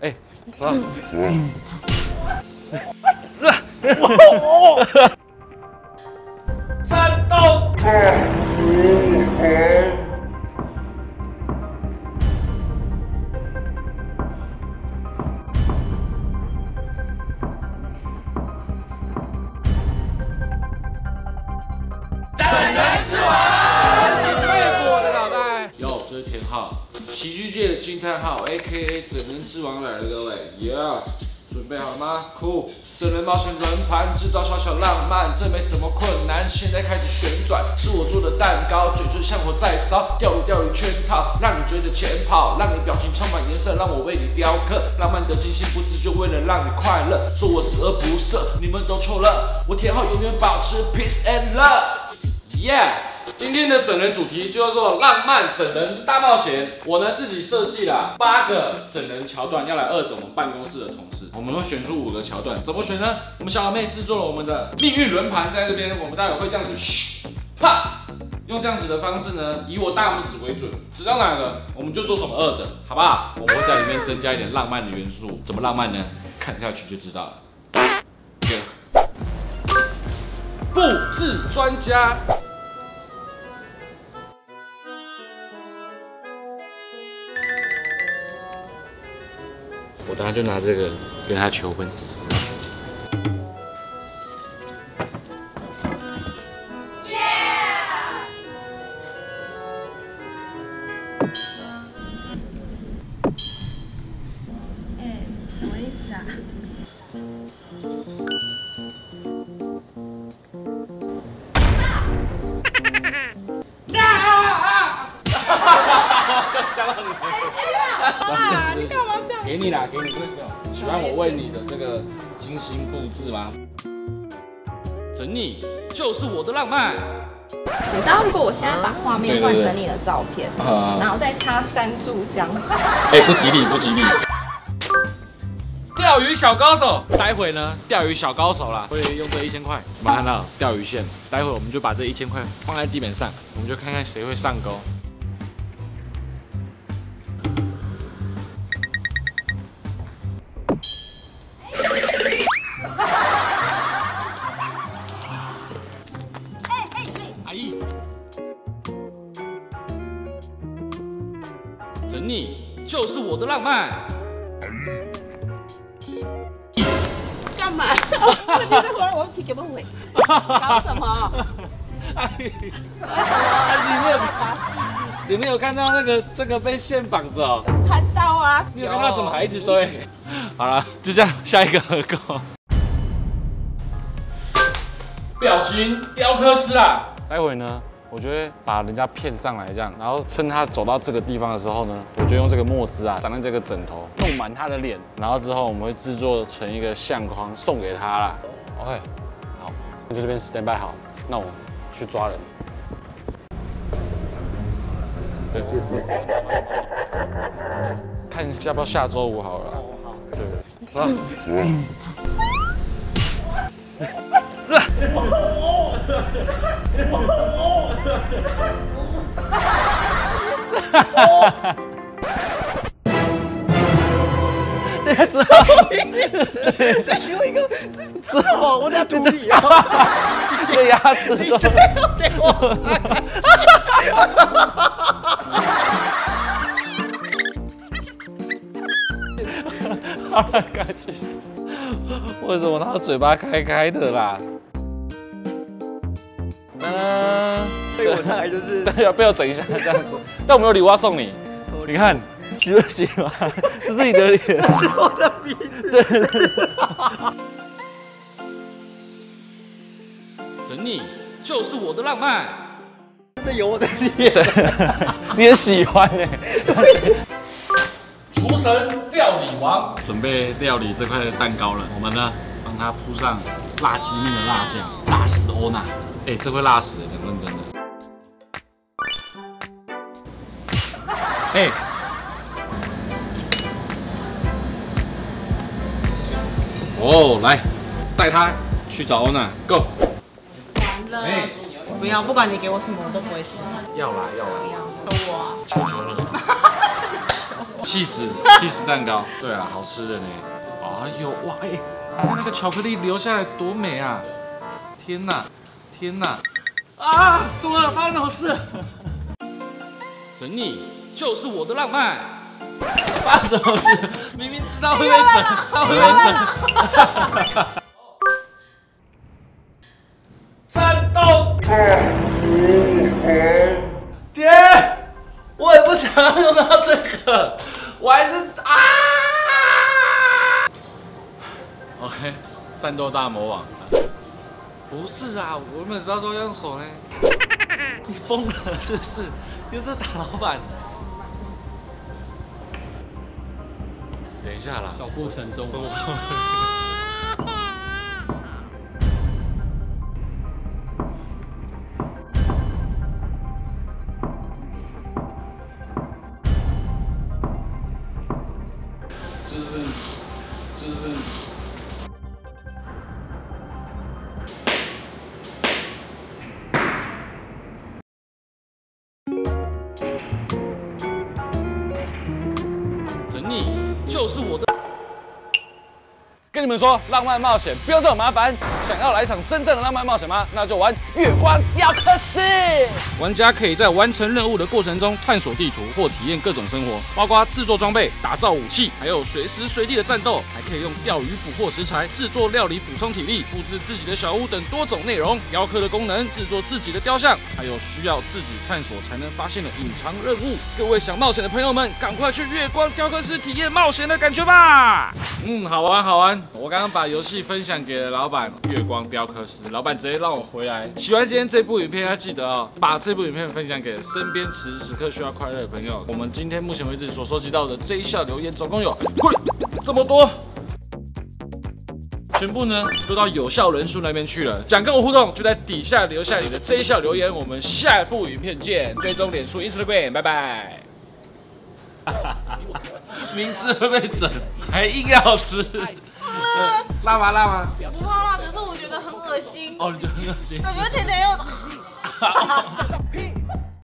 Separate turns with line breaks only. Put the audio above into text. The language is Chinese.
哎，走。战斗。喜剧界的惊叹号，A.K.A. 整人之王来了，各位，Yeah，准备好了吗？酷，整人冒险轮盘，制造小小浪漫，这没什么困难。现在开始旋转，吃我做的蛋糕，嘴唇像火在烧，掉入钓鱼圈套，让你追着钱跑，让你表情充满颜色，让我为你雕刻浪漫的精心布置，就为了让你快乐。说我十恶不赦，你们都错了，我田浩永远保持 peace and love，Yeah。今天的整人主题就叫做浪漫整人大冒险。我呢自己设计了八个整人桥段，要来二整我们办公室的同事。我们会选出五个桥段，怎么选呢？我们小老妹制作了我们的命运轮盘，在这边，我们待会会这样子，啪，用这样子的方式呢，以我大拇指为准，指到哪个，我们就做什么二整，好不好？我会在里面增加一点浪漫的元素，怎么浪漫呢？看下去就知道了。布置专家。等下就拿这个跟他求婚。给你啦，给你这个，喜欢我为你的这个精心布置吗？整你就是我的浪漫。
你知道，如果我现在把画面换成你的照片，然后再插三炷香，
哎，不吉利，不吉利。钓鱼小高手，待会呢，钓鱼小高手啦，会用这一千块，我们看到钓鱼线，待会我们就把这一千块放在地板上，我们就看看谁会上钩。就是我的浪漫。
干嘛？你在回来，我要给不回。搞什么？你
没有你没有看到那个这个被线绑着？
看到啊。
你有看到怎么还一直追？好了，就这样，下一个合购。表情雕刻师啊，待会呢？我觉得把人家骗上来这样，然后趁他走到这个地方的时候呢，我就用这个墨汁啊，沾在这个枕头，弄满他的脸，然后之后我们会制作成一个相框送给他啦。OK，好，那就这边 stand by 好，那我去抓人。对，看要不要下周五好了。好，对，走。哈哈哈！哈对，知道。
再给我一个，知道我在肚里啊。
这牙齿都。
给我。
好了，该去死。为什么他的嘴巴开开的啦？
我上来就是，
对，要被我整一下这样子。但我们有礼物要送你，你看喜不喜欢？这是你的脸，这
是我的鼻子。
对对对。整你就是我的浪漫，
真的有我的脸。
你也喜欢哎。厨神料理王准备料理这块蛋糕了，我们呢帮他铺上辣鸡面的辣酱，辣死欧娜。哎，这会辣死，讲认真的。哎，哦，来，带他去找欧娜，Go。
完了，哎，不要，不管你给我什么，我都不会吃。
要来，要来，
不要，求我，
求求你。
真的求。
气死 气死蛋糕，对啊，好吃的呢。哎呦哇哎，看那个巧克力留下来多美啊！天哪天哪啊！怎么了？发生什么事？整你就是我的浪漫。发生什么事？明明知道会被整，他会被整。战斗！爹，我也不想要用到这个，我还是啊。OK，战斗大魔王。不是啊，我原本是要说用手呢。你疯了是不是？用这打老板？等一下啦，
找过程中，
就是就是。是我的。跟你们说，浪漫冒险不用这么麻烦。想要来一场真正的浪漫冒险吗？那就玩月光雕刻师。玩家可以在完成任务的过程中探索地图或体验各种生活，包括制作装备、打造武器，还有随时随地的战斗，还可以用钓鱼捕获食材、制作料理补充体力、布置自己的小屋等多种内容。雕刻的功能，制作自己的雕像，还有需要自己探索才能发现的隐藏任务。各位想冒险的朋友们，赶快去月光雕刻师体验冒险的感觉吧！嗯，好玩好玩。我刚刚把游戏分享给了老板月光雕刻师，老板直接让我回来。喜欢今天这部影片，要记得哦，把这部影片分享给身边此时此刻需要快乐的朋友。我们今天目前为止所收集到的这一项留言，总共有，这么多。全部呢都到有效人数那边去了。想跟我互动，就在底下留下你的这一项留言。我们下一部影片见，追踪脸书、Instagram，拜拜。明知会被整，还硬要吃，呃辣吗辣吗？
不怕辣，可是我觉得很恶心。
哦，你觉得很恶心？
我觉得甜甜又。